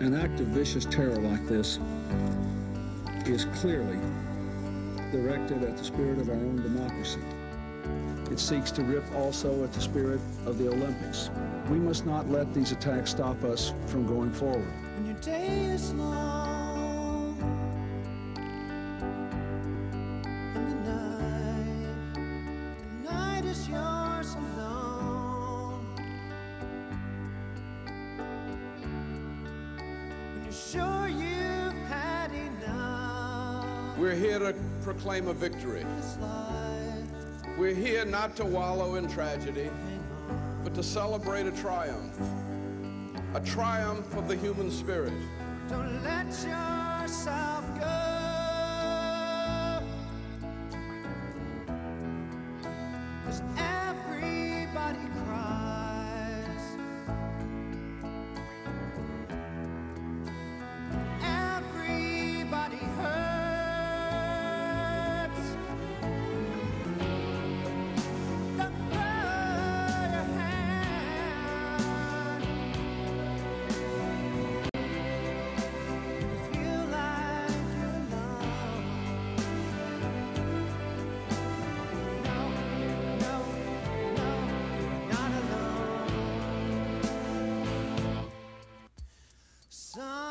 An act of vicious terror like this is clearly directed at the spirit of our own democracy. It seeks to rip also at the spirit of the Olympics. We must not let these attacks stop us from going forward. Sure you've had enough. We're here to proclaim a victory. We're here not to wallow in tragedy, but to celebrate a triumph, a triumph of the human spirit. Don't let yourself go. Cause everybody cries. sun.